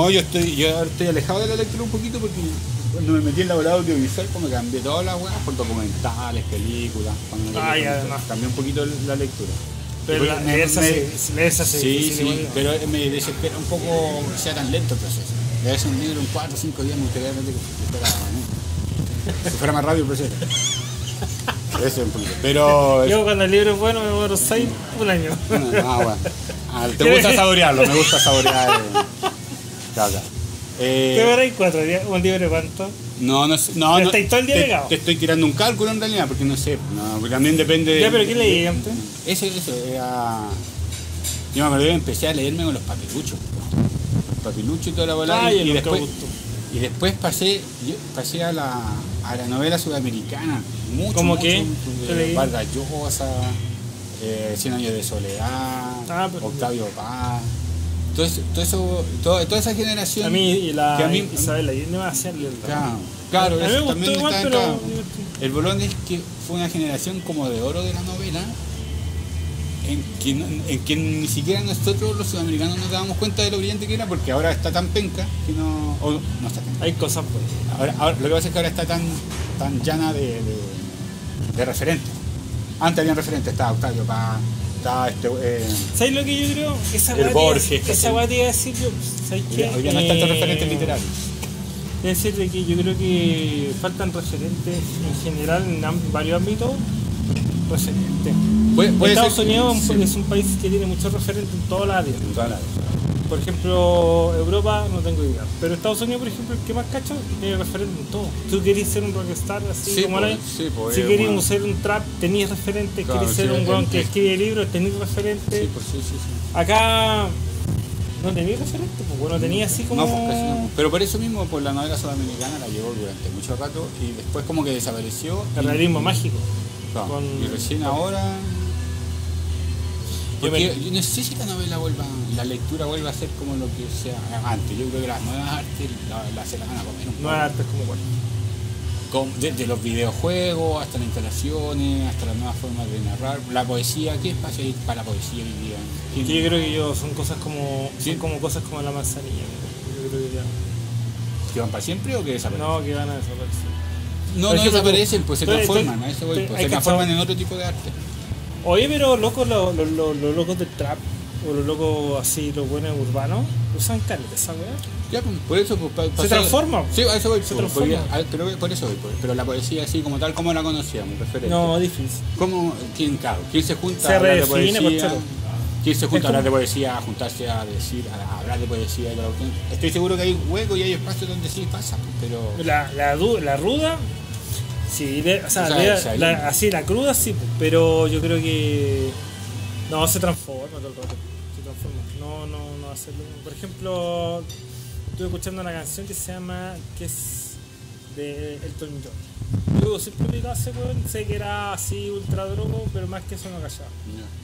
No, yo estoy, yo estoy alejado de la lectura un poquito porque cuando me metí en la bola audiovisual como cambié todas las weas por documentales, películas. Cuando me Ah, ya, no. Cambié un poquito la lectura. Pero la, me- leerse me- leerse hace Sí, difícil, sí, igual. pero me desespera un poco que sea tan lento el proceso. Debe ser un libro en 4 o 5 días, me gustaría realmente que que fuera más rápido el proceso. Eso es. Pero. Yo cuando el libro es bueno me demoro seis, un año. Ah, bueno. Ah, te gusta saborearlo, me gusta saborear. Eh. Eh, ¿Te verás cuatro días? ¿Un libro de cuánto? no, no sé. No, no, estáis todo el día te, pegado. te estoy tirando un cálculo en realidad, porque no sé. No, porque también depende. de- Ya, pero ¿qué leí antes? Ese, ese, era. Yo me acuerdo que empecé a leerme con los papiluchos. Los papiluchos y toda la bola. Ay, y, y después, y después pasé, yo pasé a la, a la novela sudamericana. Mucho, ¿Cómo mucho, qué? ¿Qué? Vargas Llosa, eh, Cien años de soledad, Ah, Octavio Paz. Todo eso, todo eso, todo- toda esa generación. A mí y la que a mí- Isabel Allende va a hacerle el Claro, claro, A mí me eso gustó también igual, está pero. El bolón es que fue una generación como de oro de la novela, en que, no- en que ni siquiera nosotros los sudamericanos nos dábamos cuenta de lo brillante que era, porque ahora está tan penca que no. no está penca. Hay cosas buenas. Ahora, ahora- lo que pasa es que ahora está tan, tan llana de, de, de referentes. Antes habían referentes, estaba Octavio Paz, estaba este. eh, ¿Sabes lo que yo creo? Esa El Borges, Esa weá te iba a decir yo. ¿Sabes qué? hoy no tantos Eh, referentes literarios. Es decir, de que yo creo que faltan referentes en general en varios ámbitos. Referentes. Puede- puede Estados ser- Unidos es un- sí. es un país que tiene muchos referentes en todas las áreas. En todas las- Por ejemplo, Europa no tengo idea. Pero Estados Unidos, por ejemplo, el que más cacho, tiene referente en todo. Tú querés ser un rockstar así Sí, como pues, la- sí, pues, Si querés bueno. ser un trap, tenías referentes. Claro, querés ser un weón que escribe libros, tenías referentes. Sí, pues sí, sí, sí. Acá no tenía referente, pues bueno, tenía así como. No, pues casi no. Pero por eso mismo, por la novela sudamericana la llevó durante mucho rato y después como que desapareció. El y- realismo mágico. Claro, con- Y recién ahora. Yo Porque me- yo no sé si la novela vuelva, la lectura vuelva a ser como lo que sea antes. Yo creo que las nuevas artes la, la se la van a comer un No poco. es arte como. Con- Desde los videojuegos hasta las instalaciones, hasta las nuevas formas de narrar. La poesía, ¿qué espacio hay para la poesía hoy día? ¿Quién- Que yo creo que yo son cosas como. Sí. Son como cosas como la manzanilla. Yo creo que ya. ¿Que van para siempre o que desaparecen? No, que van a desaparecer. no, no desaparecen, pues se transforman, estoy- a eso voy, estoy- pues, se transforman en otro tipo de arte. Oye, pero locos, los, los, los, los locos del trap, o los locos así, los buenos urbanos, usan carne esa weá. Ya, pues, por eso, pues, Se transforma. Sí, a eso voy. Se pues, transforma. pero por eso voy, pero la poesía así como tal, como la conocíamos. No, difícil. ¿Cómo, quién, claro, quién se junta Se a hablar de poesía? ¿Quién se junta a hablar de poesía, a juntarse a decir, a hablar de poesía? y la? Estoy seguro que hay huecos y hay espacios donde sí pasa, pero... La, la, la ruda, sí, le- o sea, O sea, le- o sea, la- así la cruda sí, pero yo creo que no se transforma todo el rato. Se transforma. No, no, no hace lo mismo. Por ejemplo, estuve escuchando una canción que se llama, que es de Elton John. Yo siempre ubicaba a ese weón, sé que era así ultra drogo, pero más que eso no callaba.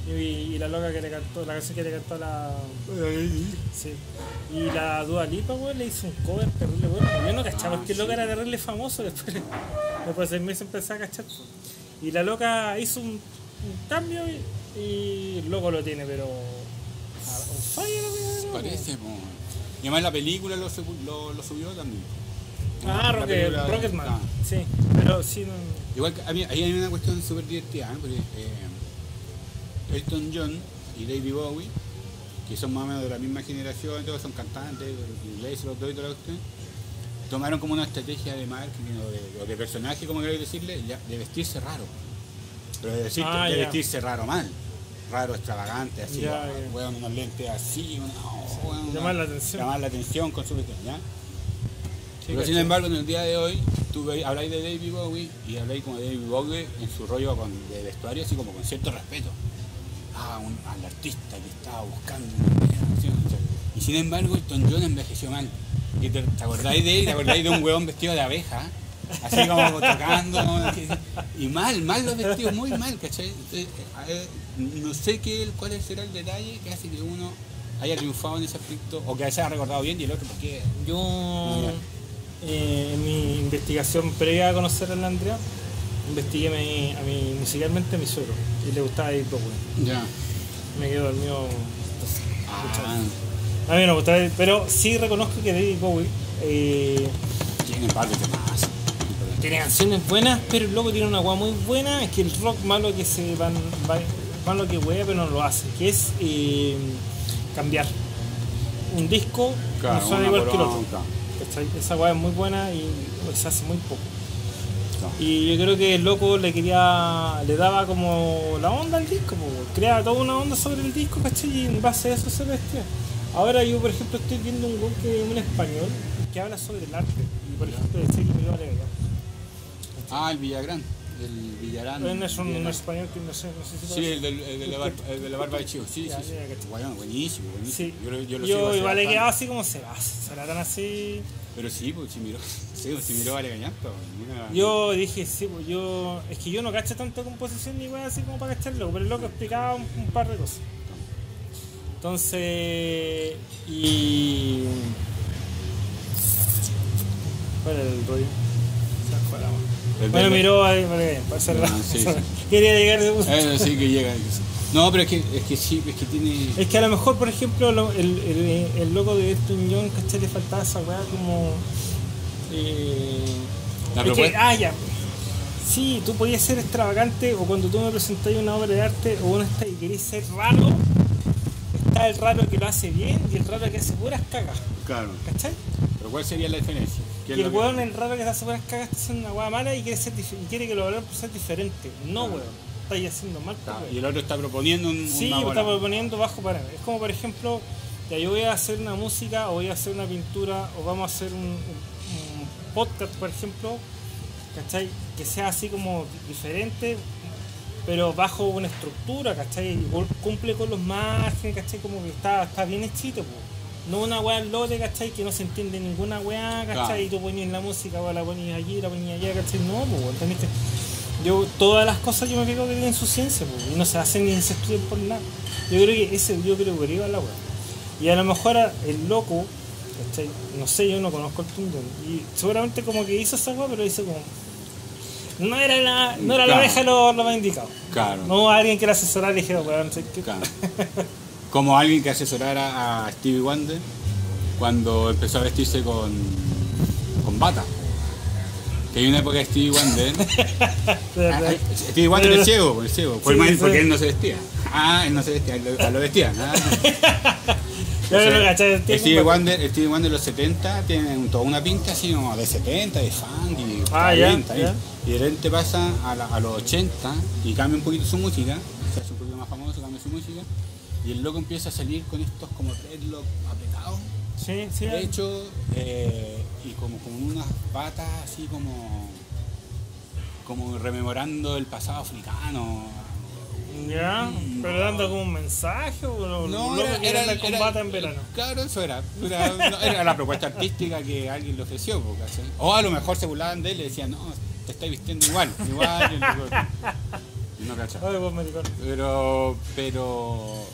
Y, y la loca que le cantó, la canción que le cantó a la. Sí. Y la Dua Lipa, weón, le hizo un cover terrible, bueno. Yo no cachaba, Ah, porque el loca era terrible famoso después. Después de seis meses empecé a cachar. Y la loca hizo un, un cambio y, y el loco lo tiene, pero. a- Un fallo lo loco. Parece, pues. Y además la película lo, subu- lo, lo subió también. Ah, Rocket, película- Rocketman. ah. Sí, pero sí, no. Igual que a mí- ahí hay una cuestión súper divertida, ¿eh? porque eh, Elton John y David Bowie, que son más o menos de la misma generación, todos son cantantes, ingleses, los dos y toda la cuestión, tomaron como una estrategia de marketing o de, o de personaje, como queréis decirle, de vestirse raro. Pero de, decir- Ah, de vestirse raro mal. Raro, extravagante, así, ah, weón, unos lentes así, una, oh, weón, Llamar una- la atención. Llamar la atención con su ¿ya? Pero sin embargo, en el día de hoy, tú habláis de David Bowie y habláis como de David Bowie en su rollo con, de vestuario, así como con cierto respeto. Ah, un, al artista que estaba buscando una canción. Y sin embargo, Elton John envejeció mal. Y te, ¿te acordáis de él? ¿Te acordáis de un huevón vestido de abeja? Así como tocando. ¿no? Y mal, mal los vestidos, muy mal, ¿cachai? Entonces, no sé qué, cuál será el detalle que hace que uno haya triunfado en ese aspecto o que haya recordado bien y el otro porque Yo. Eh, en mi investigación previa a conocer a la Andrea, investigué a mi, a mi- musicalmente a mi suegro y le gustaba David Bowie. ya Me quedo dormido. Ah, A mí no me gusta, pero sí reconozco que David Bowie eh, Tiene un par de temas. tiene canciones buenas, pero el loco tiene una guay muy buena, que el rock malo que se van, va- malo que wea, pero no lo hace, que es eh, cambiar. Un disco Claro, no suena igual que el otro. Esa guay es muy buena y se hace muy poco. No. Y yo creo que el loco le quería, le daba como la onda al disco, po, creaba toda una onda sobre el disco, ¿cachai? Y en base a eso se vestía. Ahora yo, por ejemplo, estoy viendo un weón que un español que habla sobre el arte. Y por ejemplo, decía que me iba a leer. Ah, el Villagrán. El Villarán. Es un, español que no sé, no sé si Sí, el, del- el de la barba, el de la barba de chivo. Sí, Ya, sí, sí. ya, cacho. Bueno, buenísimo, buenísimo. Sí. Yo, lo- yo lo Yo sigo igual he quedado así como se va, será tan así. Pero sí, pues si miró, sí, pues, si miró vale gañanta. Yo dije, sí, pues yo. Es que yo no cacho tanto composición ni weá así como para cacharlo, pero el loco explicaba un, un par de cosas. Entonces. Y. ¿Cuál era el rollo? Se Bueno, miró ahí, para la- Ah, sí, sí. Quería llegar de gusto. Eh, sí que llega. No, pero es que, es que sí, es que tiene. Es que a lo mejor, por ejemplo, lo- el, el, el loco de Elton John, ¿cachai? Le faltaba esa weá como. Eh, La es que, ah, ya. Sí, tú podías ser extravagante o cuando tú me presentáis una obra de arte o una y querés ser raro, está el raro que lo hace bien y el raro que hace puras cagas, Claro. ¿cachai? Pero ¿cuál sería la diferencia? ¿Qué es Y el que- weón, el raro que hace puras cagas, está haciendo una weá mala y quiere, ser y quiere que lo valore por ser diferente. No, Claro. weón, estáis haciendo mal. Claro, pues, Y el otro está proponiendo un, Sí, una está proponiendo bajo parámetro. Es como, por ejemplo, ya yo voy a hacer una música o voy a hacer una pintura o vamos a hacer un, un- un podcast, por ejemplo, ¿cachai? Que sea así como diferente, pero bajo una estructura, ¿cachai? Igual cumple con los márgenes, ¿cachai? Como que está, está bien hechito, po. No una weá al lote, ¿cachai? Que no se entiende ninguna weá, ¿cachai? Claro. Y tú ponías la música, o la ponías allí, la ponías allá, ¿cachai? No, pues, ¿entendés? Yo, todas las cosas yo me pico que tienen su ciencia, po, y no se hacen ni se estudian por nada. Yo creo que ese, yo creo que iba la weá. Y a lo mejor el loco, ¿cachai? No sé, yo no conozco el Tundón. Y seguramente como que hizo esa weá, pero hizo como. No era la, no era la oveja lo, lo más indicado. Claro. No alguien que la asesorara y dijera, weón, ¿sabes qué? Claro. Como alguien que asesorara a Stevie Wonder cuando empezó a vestirse con, con bata. Que hay una época de Stevie Wonder. De Ah, ah, Stevie Wonder es ciego, es ciego. Por Sí, más- sí. porque él no se vestía. Ah, él no se vestía, él lo, lo vestía. ah. El Stevie Wonder, Stevie Wonder de los 70 tiene toda una pinta así como de 70, de funk y Ah, ya, 40, ya. Y de repente pasa a, la- a los 80 y cambia un poquito su música, Y el loco empieza a salir con estos como dreadlocks apretados, Sí, sí. de hecho, eh, y como con unas patas así como como rememorando el pasado africano. Ya, Mm, pero dando como un mensaje o no, era, que era- combate en verano. Claro, eso era. Era, no, era la propuesta artística que alguien le ofreció. O a lo mejor se burlaban de él y le decían, no, te estás vistiendo igual, igual. y no- cachaba. Pero, pero,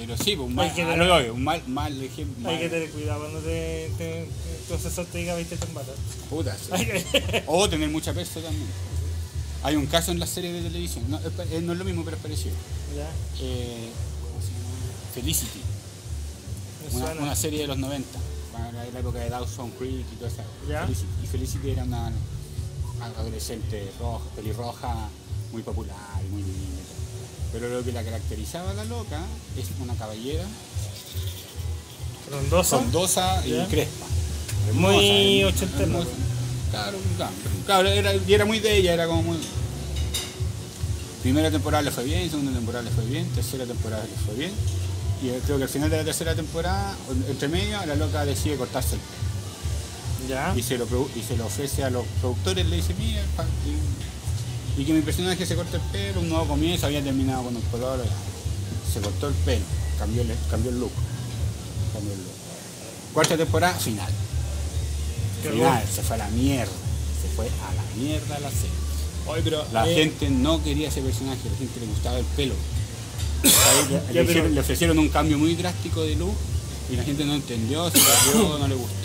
pero sí, pues, un mal, que tener- lo un mal, mal ejemplo. Hay que tener cuidado cuando te, te, tu asesor te diga viste en bata. Puta, O tener mucha peso también. Hay un caso en la serie de televisión, no, es, pa- eh, no es lo mismo, pero es parecido. Eh. Felicity. una, serie de los 90, para la, época de Dawson Creek y toda esa. Ya. Felicity. Y Felicity era una adolescente roja, pelirroja, muy popular y muy linda. Pero lo que la caracterizaba a la loca es una caballera Frondoso. frondosa y crespa. Muy hermosa, ochentera. hermosa. Claro, claro, claro, era, y era muy de ella, era como muy... Primera temporada le fue bien, segunda temporada le fue bien, tercera temporada le fue bien. Y eh, creo que al final de la tercera temporada, entre medio, la loca decide cortarse el pelo. Ya. y se lo, y se lo ofrece a los productores, le dice, mira, y, y que mi personaje se corte el pelo, un nuevo comienzo, había terminado con un color, se cortó el pelo, cambió el, cambió el look. Cambió el look. Cuarta temporada, final. Final, se fue a la mierda. Se fue a la mierda la serie. Oye, pero. La eh, gente no quería ese personaje, la gente le gustaba el pelo. Le ofrecieron un cambio muy drástico de look y la gente no entendió, se perdió, no le gustó.